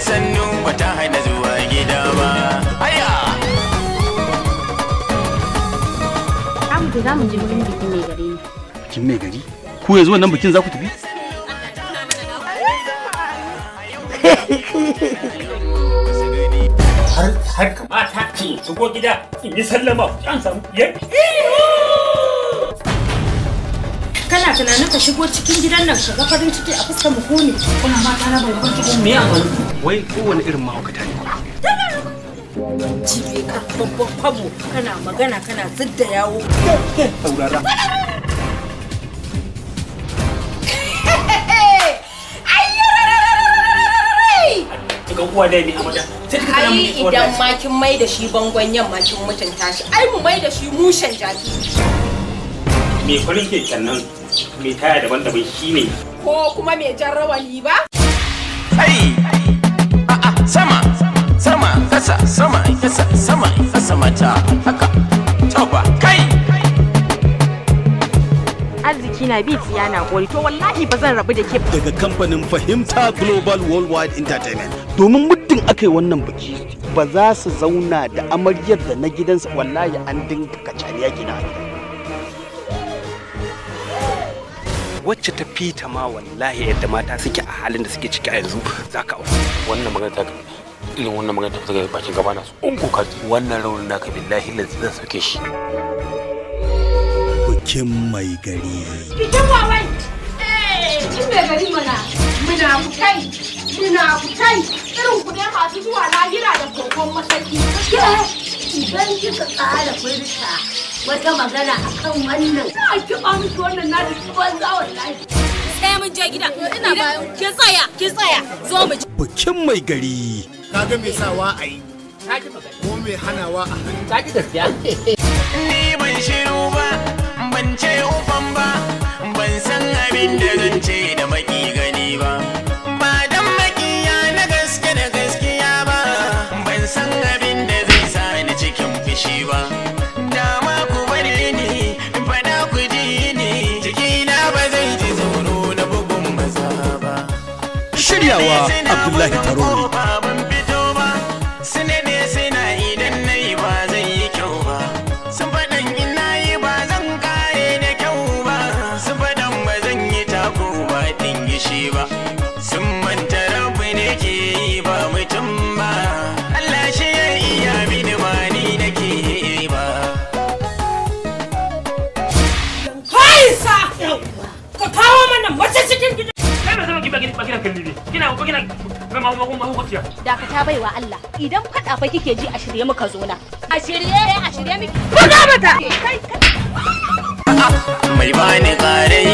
ta hana zuwa gida ba. Haya Amadu za mu je wurin bikin mai gari ne. bikin mai gari? Ku yanzu wannan bikin za ku tafi? Har har kamata ki shigo gida in yi sallama an samu yan kana tunanin ka shigo cikin gidan nan ka ga farin ciki a fuskar mu ko ne? Kuma mata na ban cikin me a wai kowane irin mahaukata ne? Jibe ka babban kwabo kana magana kana zidda yawo. Saurara. Ga uwa da ni amada sai ka kana ai mun idan ma kin mai da shi bangon yamma kin mutunta shi. Ai mu mai da shi mushen jaki. Me farin nan me taya daban-daban shine. Ko kuma mai jan rawani ba? Ai! Sama kasa sama kasa sama kasa mata. Haka. To ba kai! Arziki na bi tsiya na gori to wallahi ba zan rabu da ke ba. daga kamfanin fahimta global worldwide entertainment. Domin muddin aka yi wannan biki ba za su zauna da amaryar da na gidansa. Wallahi an dinga kacaniya gina. Wacce ta fita ma wallahi yadda mata suke a halin da suke ciki a yanzu za ka wannan magana ta irin wannan magana ta daga bakin gaba na su in ko ka wannan raunin naka billahi lazi zan sauke shi bikin mai gari Bikin wawai! Bikin mai gari mana muna kutai, muna kutai, irin ku ne masu zuwa lahira da kokon masaki. Idan kika tsara furta wata magana akan wannan za ki ba miki wannan na jiki banza wallahi. Sai mun je gida. Ina bayan. Ki tsaya, ki tsaya. Zo mu je. bikin mai gari kaga mai sawa a yi? Ko mai hanawa a hannu? Ni ban shiru ba ban ce ufan ba ban san abin da zan ce da maki gani ba. Ba dan makiya na gaske da gaskiya ba ban san abin da zai sa ni cikin fushi ba. Dama ku bari ni fada ku ji ni jikina ba zai ji tsoro na bugun maza ba. Shiryawa abdullahi taroni ki ba gidan kalli ne kina ba kina ga ma ma ma hukuciya Dakata baiwa Allah idan faɗa fa kike ji a shirye muka zo na. A shirye a shirye miki. Buga mata! Kai kai mai bani ƙarai